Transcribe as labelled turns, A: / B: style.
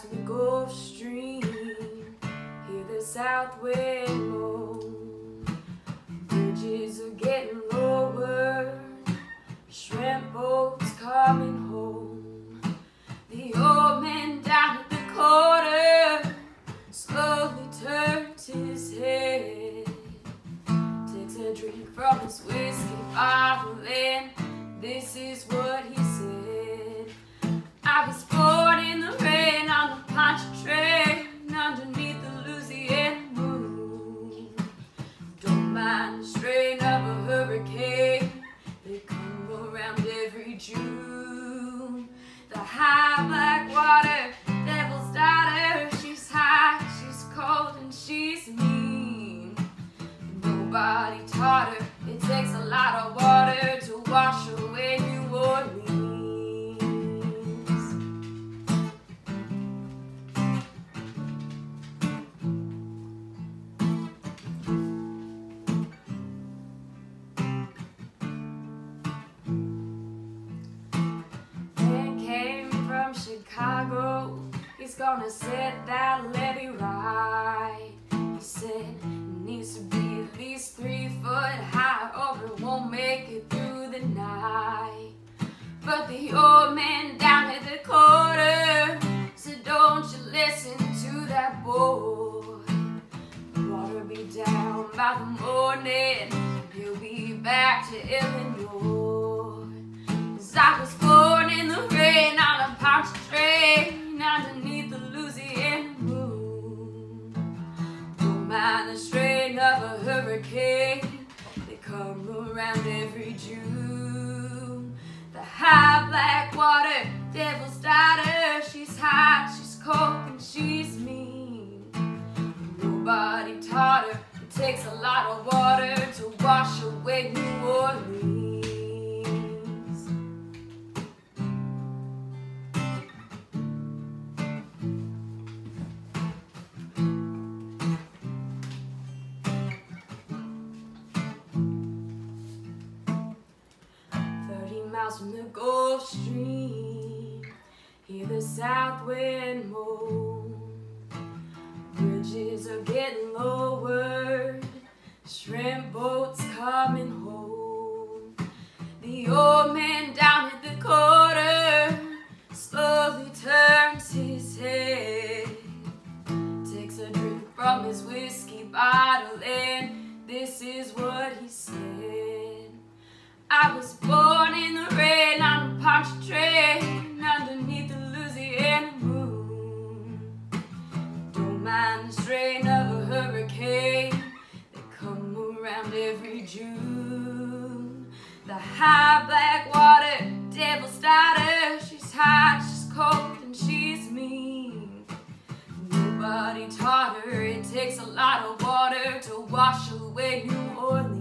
A: the Gulf Stream. Hear the south wind moan. Bridges are getting lower. Shrimp boats coming home. The old man down at the corner slowly turns his head. Takes a drink from his whiskey bottle and this is what he said. I was They come around every June. The high black water, devil's daughter. She's high, she's cold, and she's mean. Nobody taught He's gonna set that levee right. He said it needs to be at least three foot high, or it won't make it through the night. But the old man down at the corner said, Don't you listen to that boy. Water be down by the morning, he'll be back to Illinois. 'Cause I was born in the rain on a Pontchartrain the strain of a hurricane, they come around every June. The high black water, devil's daughter, she's hot, she's cold, and she's mean. Nobody taught her it takes a lot of water to wash away miles from the Gulf Stream, hear the south wind moan. Bridges are getting lowered, shrimp boats coming home. The old man down at the corner slowly turns his head, takes a drink from his whiskey bottle, and this is what he said. I was born Her it takes a lot of water to wash away New Orleans.